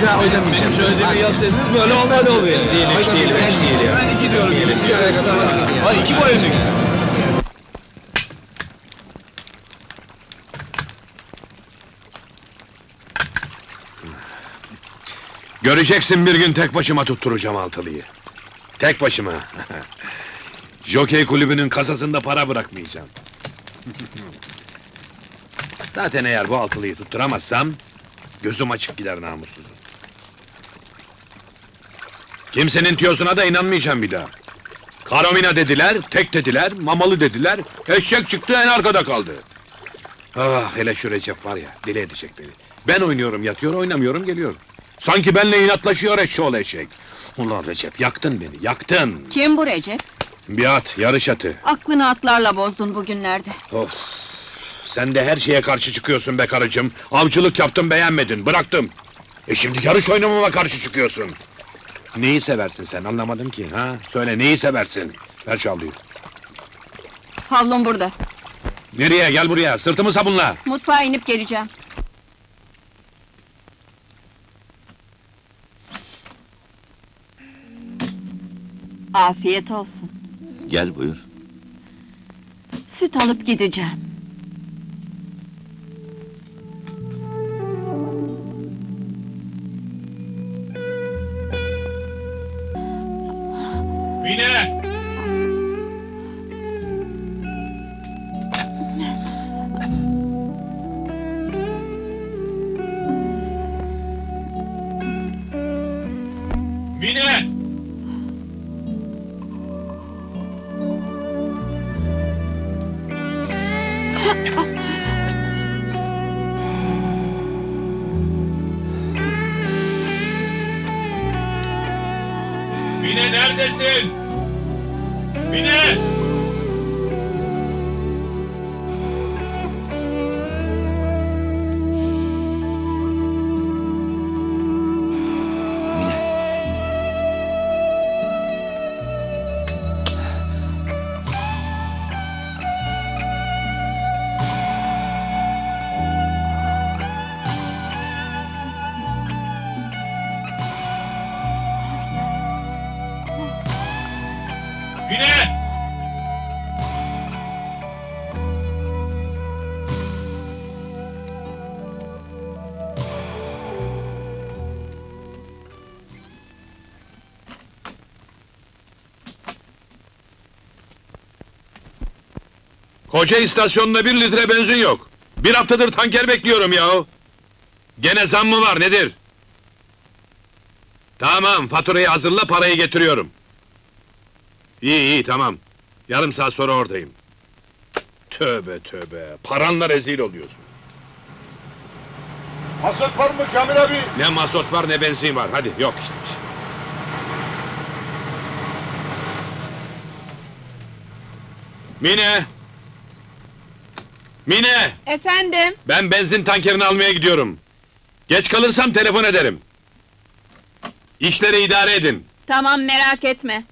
Bir daha oynamayacağım. Benim söylediğimi yazsaydınız böyle olmadı oluyor. Değil, değil, ben değil. Ben gidiyorum. Değil, Bir yere kadar iki boy önlük. Göreceksin bir gün tek başıma tutturacağım altılıyı. Tek başıma. Jokey kulübünün kasasında para bırakmayacağım. Zaten eğer bu altılıyı tutturamazsam... ...gözüm açık gider namussuzum. Kimsenin tiyosuna da inanmayacağım bir daha. Karomina dediler, tek dediler, mamalı dediler... ...eşek çıktı en arkada kaldı. Ah hele şu Recep var ya, deli edecek beni. Ben oynuyorum yatıyor, oynamıyorum geliyor. Sanki benle inatlaşıyor eşşoğlu eşek. Ulan Recep, yaktın beni, yaktın! Kim bu Recep? Bir at, yarış atı. Aklını atlarla bozdun bugünlerde. Of! Sen de her şeye karşı çıkıyorsun be karıcığım. Avcılık yaptım beğenmedin, bıraktım. E şimdi yarış oynamama karşı çıkıyorsun. Neyi seversin sen, anlamadım ki, ha? Söyle, neyi seversin? Ver şu havluyu. Havlum burada. Nereye, gel buraya, sırtımı sabunla! Mutfağa inip geleceğim. Afiyet olsun. Gel buyur. Süt alıp gideceğim. Mine! Mine neredesin? Mine! Koca istasyonda bir litre benzin yok. Bir haftadır tanker bekliyorum yahu. Gene zam mı var nedir? Tamam, faturayı hazırla, parayı getiriyorum. İyi iyi tamam. Yarım saat sonra oradayım. Tövbe tövbe. Paranla rezil oluyorsun. Hasat var mı Kamil abi? Ne mazot var ne benzin var. Hadi yok işte. Mine! Mine! Efendim? Ben benzin tankerini almaya gidiyorum. Geç kalırsam telefon ederim. İşleri idare edin. Tamam merak etme.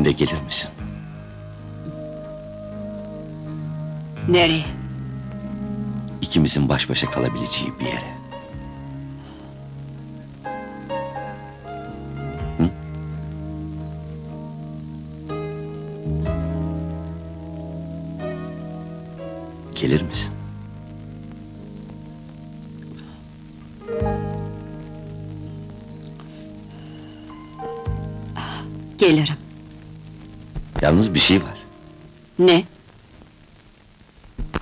Benimle gelir misin? Nereye? İkimizin baş başa kalabileceği bir yere. Hı? Gelir misin? Gelirim. Yalnız bir şey var. Ne?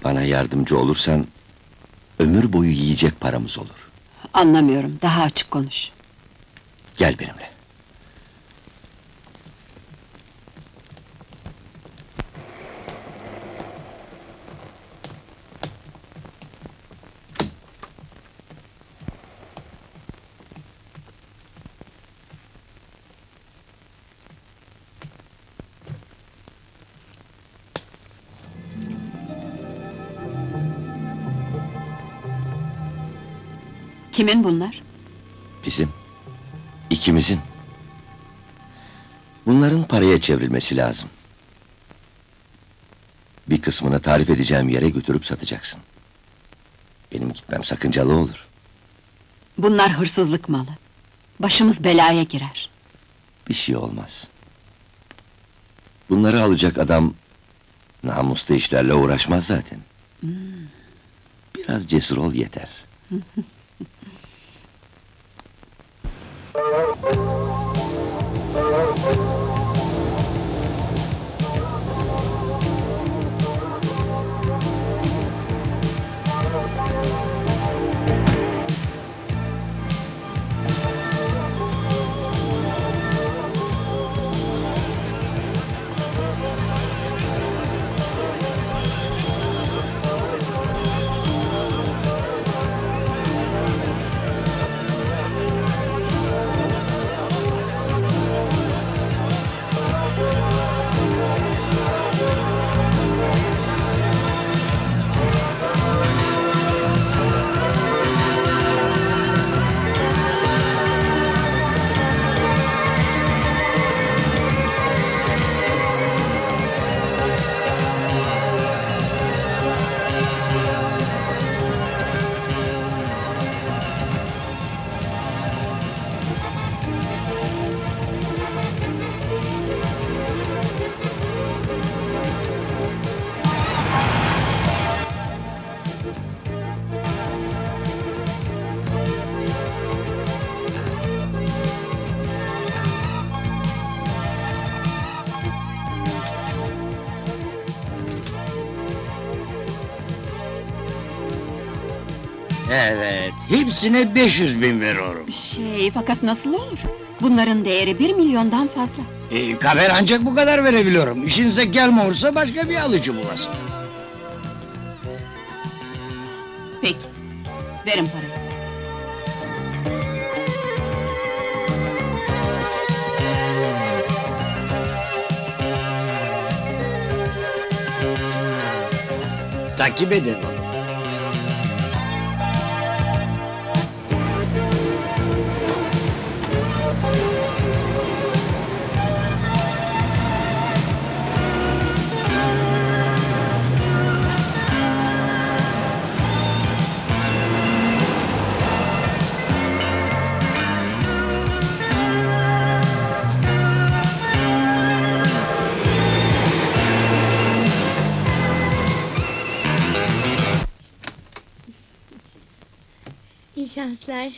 Bana yardımcı olursan... ...ömür boyu yiyecek paramız olur. Anlamıyorum. Daha açık konuş. Gel benimle. Kimin bunlar? Bizim. ikimizin. Bunların paraya çevrilmesi lazım. Bir kısmını tarif edeceğim yere götürüp satacaksın. Benim gitmem sakıncalı olur. Bunlar hırsızlık malı. Başımız belaya girer. Bir şey olmaz. Bunları alacak adam... ...namuslu işlerle uğraşmaz zaten. Biraz cesur ol yeter. Thank you. Evet, hepsine 500 bin veriyorum. Şey, fakat nasıl olur? Bunların değeri bir milyondan fazla. Ee, kader ancak bu kadar verebiliyorum. İşinize gelmiyorsa başka bir alıcı bulasın. Peki, verin parayı. Takip edin onu. Şanslar.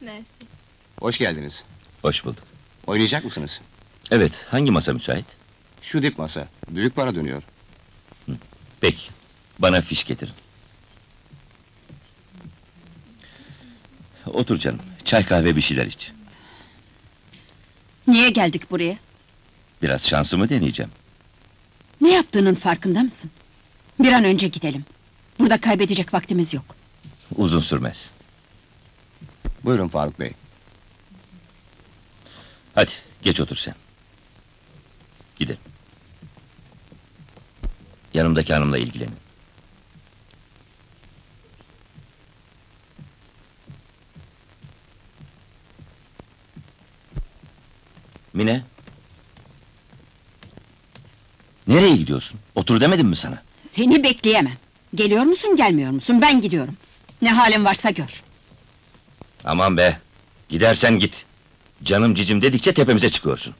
Mersi. Hoş geldiniz. Hoş bulduk. Oynayacak mısınız? Evet, hangi masa müsait? Şu dip masa. Büyük para dönüyor. Peki, bana fiş getirin. Otur canım, çay kahve bir şeyler iç. Niye geldik buraya? Biraz şansımı deneyeceğim. Ne yaptığının farkında mısın? Bir an önce gidelim. Burada kaybedecek vaktimiz yok. Uzun sürmez. Buyurun Faruk Bey. Hadi, geç otur sen. Gidelim. Yanımdaki hanımla ilgilenin. Mine, Nereye gidiyorsun? Otur demedim mi sana? Seni bekleyemem. Geliyor musun gelmiyor musun? Ben gidiyorum. Ne halin varsa gör. Aman be! Gidersen git. Canım cicim dedikçe tepemize çıkıyorsun.